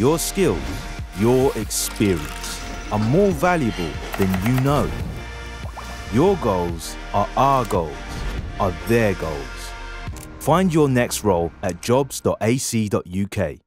Your skills, your experience are more valuable than you know. Your goals are our goals, are their goals. Find your next role at jobs.ac.uk.